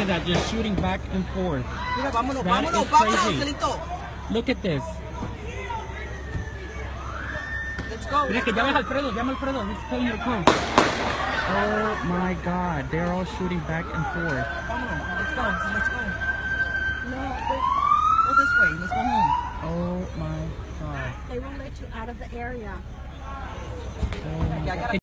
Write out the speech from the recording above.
at that. They're shooting back and forth. Mira, vámonos, That vámonos, is vámonos, crazy. Look at this. Let's go. Mira que llama Alfredo, llama Alfredo. He's telling you to come. Oh my God, they're all shooting back and forth. Vámonos, let's go, let's go. No, wait. Go this way, let's go home. Oh my God. They won't let you out of the area. Oh my Yeah, God. gotta